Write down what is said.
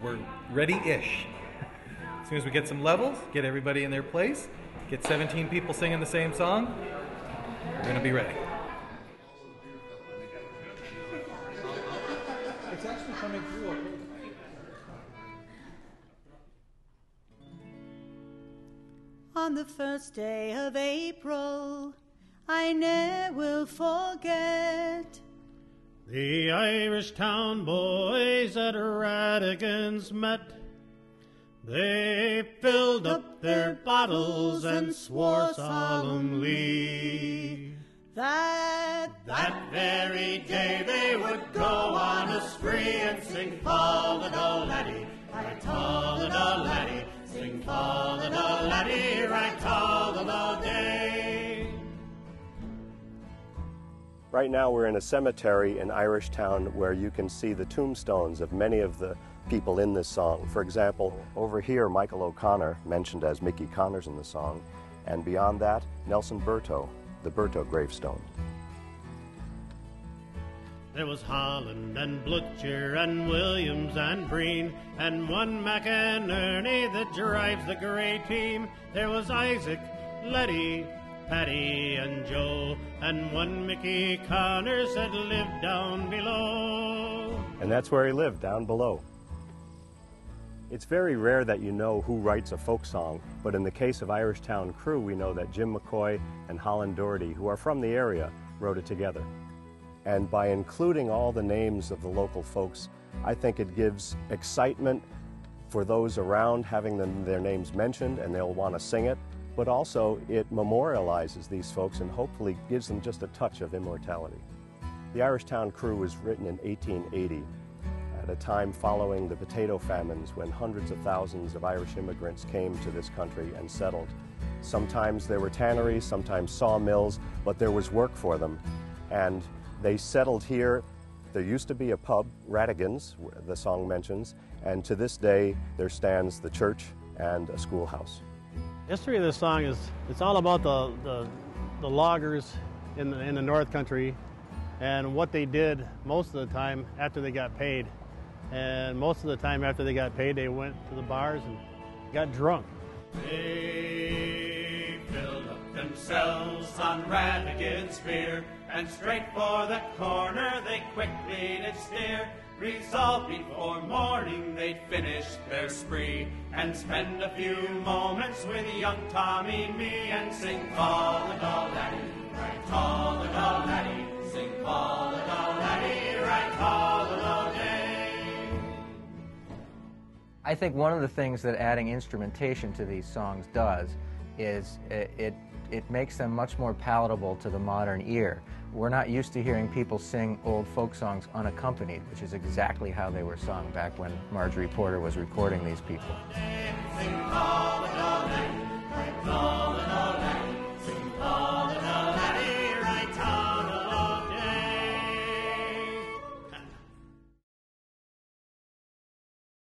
We're ready-ish. As soon as we get some levels, get everybody in their place, get 17 people singing the same song, we're going to be ready. It's actually coming through okay. On the first day of April, I ne'er will forget. The Irishtown boys at Radigan's met. They filled up their bottles and swore solemnly That that very day they would go on a spree and sing Fall the Laddie, right Fall the Laddie, sing Fall the Laddie, right Fall the day. Right now, we're in a cemetery in Irishtown where you can see the tombstones of many of the people in this song. For example, over here, Michael O'Connor, mentioned as Mickey Connors in the song, and beyond that, Nelson Berto, the Berto gravestone. There was Holland and Blutcher and Williams and Breen and one McInerney that drives the grey team. There was Isaac, Letty, Paddy and Joe and one Mickey Connors that lived down below. And that's where he lived, down below. It's very rare that you know who writes a folk song, but in the case of Irishtown Crew, we know that Jim McCoy and Holland Doherty, who are from the area, wrote it together. And by including all the names of the local folks, I think it gives excitement for those around having them, their names mentioned and they'll want to sing it, but also it memorializes these folks and hopefully gives them just a touch of immortality. The Irishtown Crew was written in 1880 at a time following the potato famines when hundreds of thousands of Irish immigrants came to this country and settled. Sometimes there were tanneries, sometimes sawmills, but there was work for them. And they settled here. There used to be a pub, Radigan's, the song mentions, and to this day there stands the church and a schoolhouse. History of this song is it's all about the, the, the loggers in the, in the North Country and what they did most of the time after they got paid. And most of the time after they got paid, they went to the bars and got drunk. Up themselves on Radigan's beer, and straight for the corner they quickly did steer. Resolved before morning they'd finish their spree, and spend a few moments with young Tommy me, and sing Call the Doll Laddie, right Call the Doll Laddie, sing Call the Doll Laddie, right Call the Doll Day. I think one of the things that adding instrumentation to these songs does is it, it, it makes them much more palatable to the modern ear. We're not used to hearing people sing old folk songs unaccompanied, which is exactly how they were sung back when Marjorie Porter was recording these people.